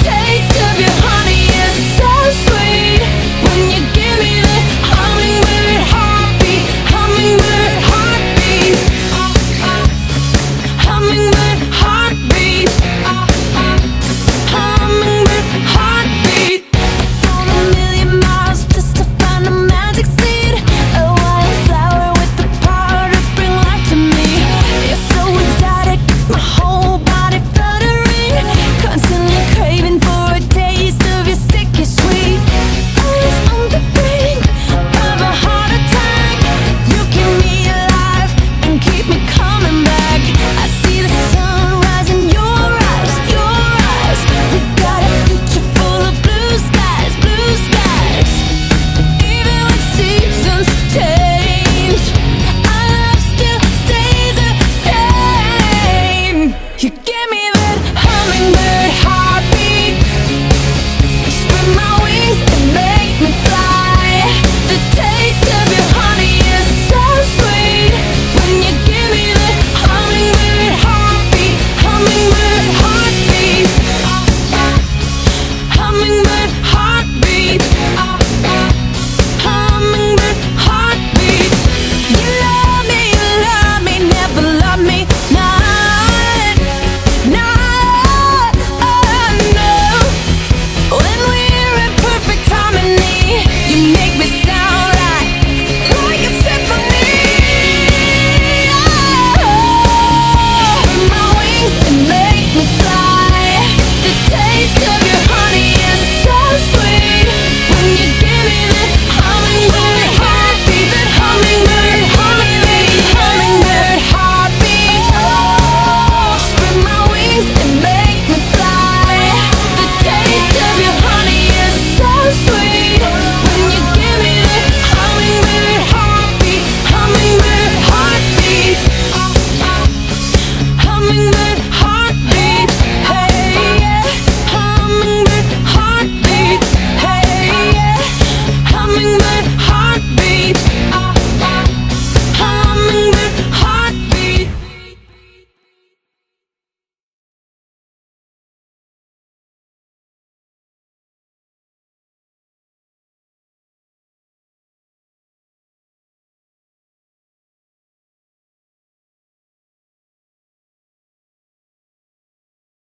Take.